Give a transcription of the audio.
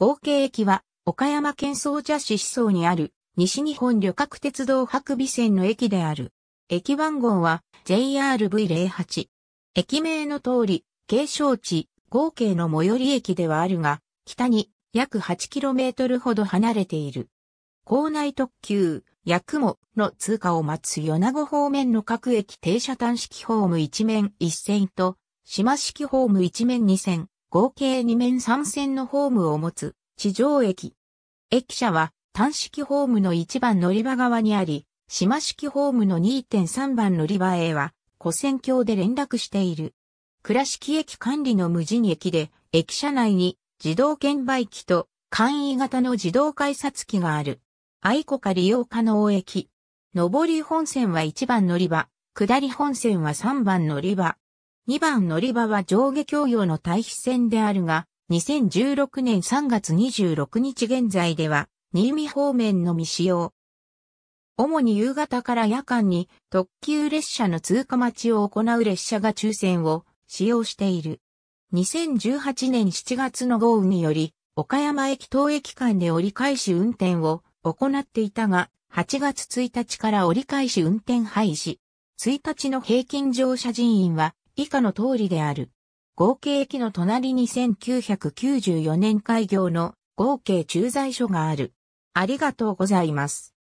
合計駅は岡山県総社市思想にある西日本旅客鉄道白尾線の駅である。駅番号は JRV08。駅名の通り、景勝地、合計の最寄り駅ではあるが、北に約 8km ほど離れている。校内特急、八雲の通過を待つ米子方面の各駅停車単式ホーム一面一線と、島式ホーム一面二線、合計二面三線のホームを持つ地上駅。駅舎は単式ホームの1番乗り場側にあり、島式ホームの2.3番乗り場へは、古線橋で連絡している。倉敷駅管理の無人駅で、駅舎内に自動券売機と簡易型の自動改札機がある。愛子か利用可能駅。上り本線は1番乗り場、下り本線は3番乗り場。2番乗り場は上下共用の対比線であるが、2016年3月26日現在では、新見方面のみ使用。主に夕方から夜間に特急列車の通過待ちを行う列車が抽選を使用している。2018年7月の豪雨により、岡山駅東駅間で折り返し運転を行っていたが、8月1日から折り返し運転廃止。1日の平均乗車人員は以下の通りである。合計駅の隣に1994年開業の合計駐在所がある。ありがとうございます。